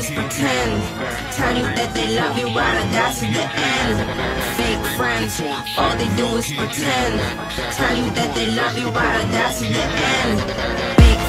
always pretend you that they love you while I to the end. Fake friends, all they do is pretend. Tell you that they love you while I to the end. Fake